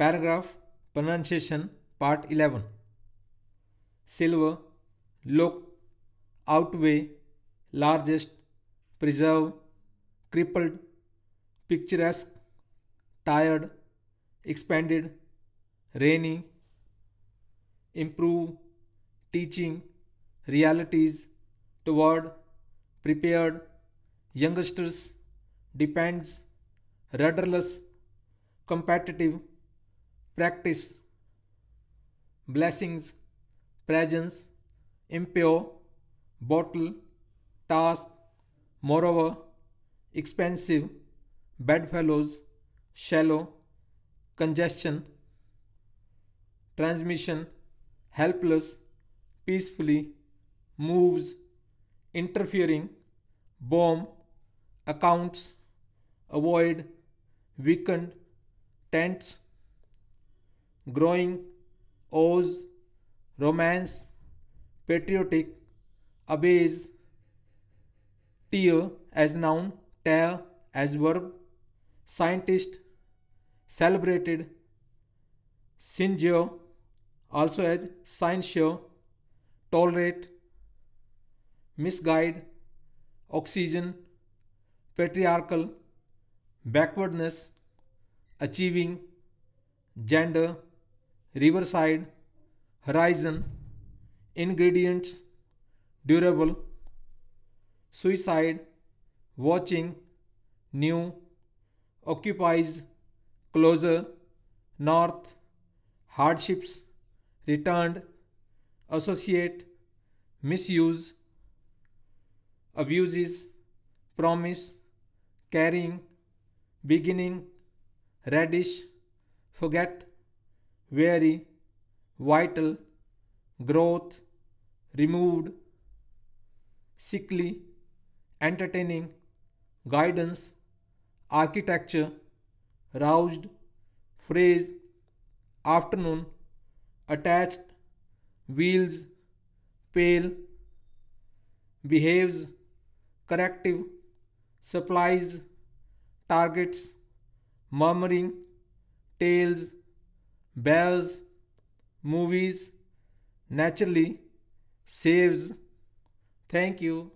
Paragraph Pronunciation Part 11 Silver, look, outweigh, largest, preserve, crippled, picturesque, tired, expanded, rainy, improve, teaching, realities, toward, prepared, youngsters, depends, rudderless, competitive, practice, blessings, presence, impure, bottle, task, moreover, expensive, bedfellows, shallow, congestion, transmission, helpless, peacefully, moves, interfering, bomb, accounts, avoid, weakened, tents, growing, owes, romance, patriotic, obeys, tear as noun, tear as verb, scientist, celebrated, sincere, also as censure, tolerate, misguide, oxygen, patriarchal, backwardness, achieving, gender, riverside, horizon, ingredients, durable, suicide, watching, new, occupies, closer, north, hardships, returned, associate, misuse, abuses, promise, carrying, beginning, radish, forget, weary, vital, growth, removed, sickly, entertaining, guidance, architecture, roused, phrase, afternoon, attached, wheels, pale, behaves, corrective, supplies, targets, murmuring, tales, bears, movies, naturally, saves. Thank you.